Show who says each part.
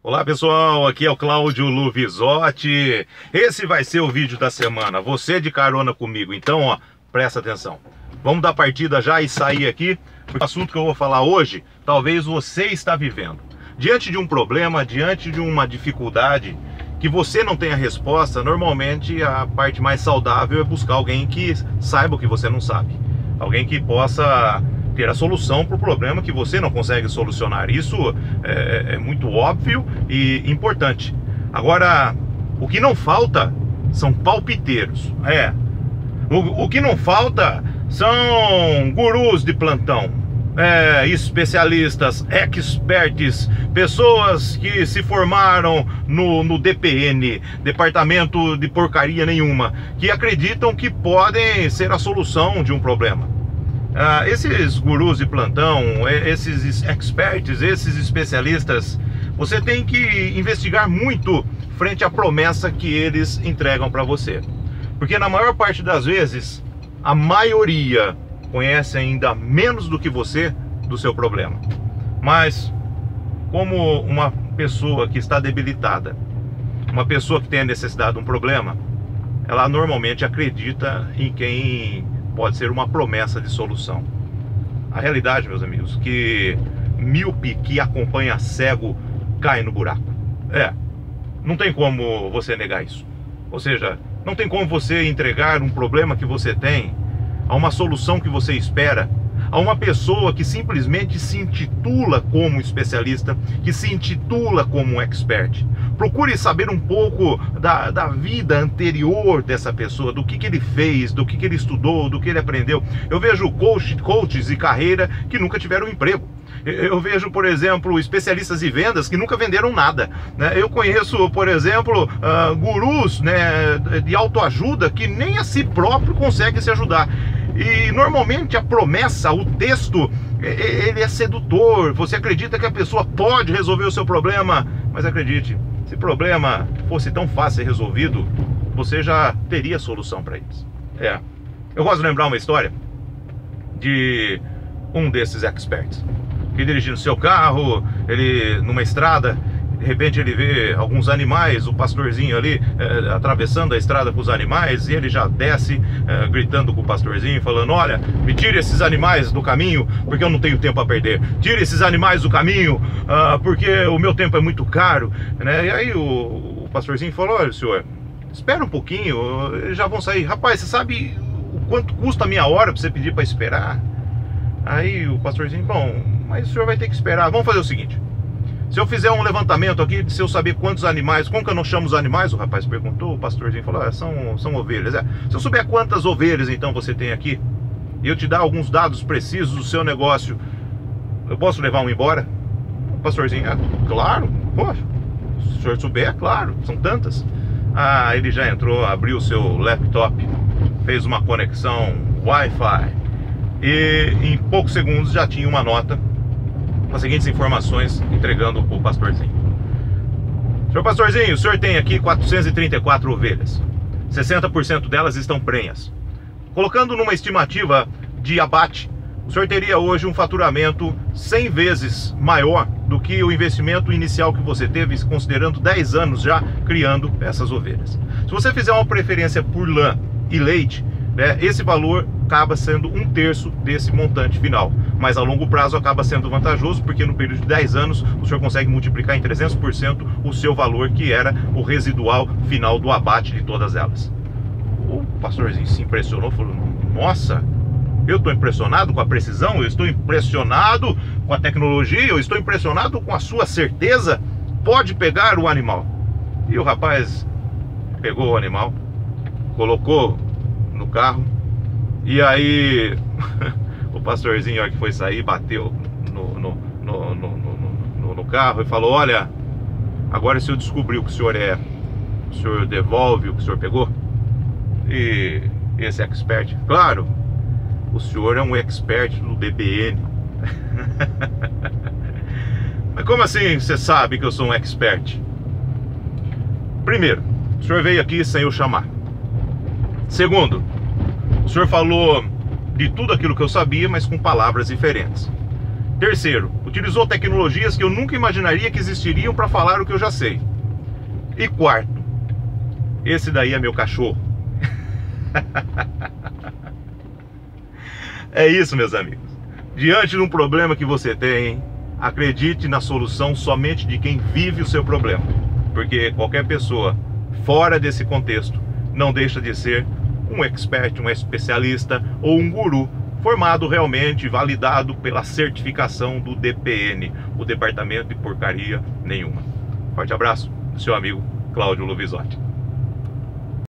Speaker 1: Olá pessoal, aqui é o Cláudio Luvisotti. Esse vai ser o vídeo da semana. Você de carona comigo, então ó, presta atenção. Vamos dar partida já e sair aqui. O assunto que eu vou falar hoje, talvez você está vivendo. Diante de um problema, diante de uma dificuldade que você não tenha resposta, normalmente a parte mais saudável é buscar alguém que saiba o que você não sabe. Alguém que possa ter a solução para o problema que você não consegue solucionar. Isso é, é muito óbvio e importante. Agora, o que não falta são palpiteiros. É. O, o que não falta são gurus de plantão. É, especialistas, experts, pessoas que se formaram no, no DPN, Departamento de Porcaria Nenhuma, que acreditam que podem ser a solução de um problema. Ah, esses gurus de plantão, esses experts, esses especialistas, você tem que investigar muito frente à promessa que eles entregam para você. Porque na maior parte das vezes, a maioria conhece ainda menos do que você do seu problema. Mas, como uma pessoa que está debilitada, uma pessoa que tem a necessidade de um problema, ela normalmente acredita em quem pode ser uma promessa de solução. A realidade, meus amigos, que míope que acompanha cego cai no buraco. É, não tem como você negar isso. Ou seja, não tem como você entregar um problema que você tem a uma solução que você espera a uma pessoa que simplesmente se intitula como especialista, que se intitula como expert. Procure saber um pouco da, da vida anterior dessa pessoa, do que, que ele fez, do que, que ele estudou, do que ele aprendeu. Eu vejo coach, coaches de carreira que nunca tiveram emprego. Eu vejo, por exemplo, especialistas em vendas que nunca venderam nada. Né? Eu conheço, por exemplo, uh, gurus né, de autoajuda que nem a si próprio conseguem se ajudar. E normalmente a promessa, o texto, ele é sedutor. Você acredita que a pessoa pode resolver o seu problema, mas acredite, se o problema fosse tão fácil ser resolvido, você já teria solução para isso. É. Eu gosto de lembrar uma história de um desses experts que dirigindo seu carro, ele numa estrada, de repente ele vê alguns animais, o pastorzinho ali é, atravessando a estrada com os animais, e ele já desce é, gritando com o pastorzinho, falando: Olha, me tire esses animais do caminho, porque eu não tenho tempo a perder. Tire esses animais do caminho, uh, porque o meu tempo é muito caro. Né? E aí o, o pastorzinho falou: Olha, senhor, espera um pouquinho, eles já vão sair. Rapaz, você sabe o quanto custa a minha hora para você pedir para esperar? Aí o pastorzinho, bom, mas o senhor vai ter que esperar. Vamos fazer o seguinte. Se eu fizer um levantamento aqui, se eu saber quantos animais, como que eu não chamo os animais? O rapaz perguntou, o pastorzinho falou, ah, são, são ovelhas. É. Se eu souber quantas ovelhas então você tem aqui, e eu te dar alguns dados precisos do seu negócio, eu posso levar um embora? O pastorzinho, ah, claro, poxa, se o senhor souber, claro, são tantas. Ah, ele já entrou, abriu o seu laptop, fez uma conexão Wi-Fi e em poucos segundos já tinha uma nota com as seguintes informações entregando o pastorzinho. Senhor pastorzinho, o senhor tem aqui 434 ovelhas. 60% delas estão prenhas. Colocando numa estimativa de abate, o senhor teria hoje um faturamento 100 vezes maior do que o investimento inicial que você teve, considerando 10 anos já criando essas ovelhas. Se você fizer uma preferência por lã e leite, né, esse valor acaba sendo um terço desse montante final. Mas a longo prazo acaba sendo vantajoso, porque no período de 10 anos o senhor consegue multiplicar em 300% o seu valor, que era o residual final do abate de todas elas. O pastorzinho se impressionou, falou: Nossa, eu estou impressionado com a precisão, eu estou impressionado com a tecnologia, eu estou impressionado com a sua certeza. Pode pegar o animal. E o rapaz pegou o animal, colocou no carro. E aí o pastorzinho que foi sair bateu no, no, no, no, no carro e falou: Olha, agora se eu descobrir o que o senhor é, o senhor devolve o que o senhor pegou? E esse expert, claro, o senhor é um expert no DBN. Mas como assim você sabe que eu sou um expert? Primeiro, o senhor veio aqui sem eu chamar. Segundo, o senhor falou de tudo aquilo que eu sabia, mas com palavras diferentes. Terceiro, utilizou tecnologias que eu nunca imaginaria que existiriam para falar o que eu já sei. E quarto, esse daí é meu cachorro. é isso, meus amigos. Diante de um problema que você tem, acredite na solução somente de quem vive o seu problema. Porque qualquer pessoa fora desse contexto não deixa de ser um expert, um especialista ou um guru formado realmente, validado pela certificação do DPN, o Departamento de Porcaria Nenhuma. Forte abraço, seu amigo Cláudio Lovisotti.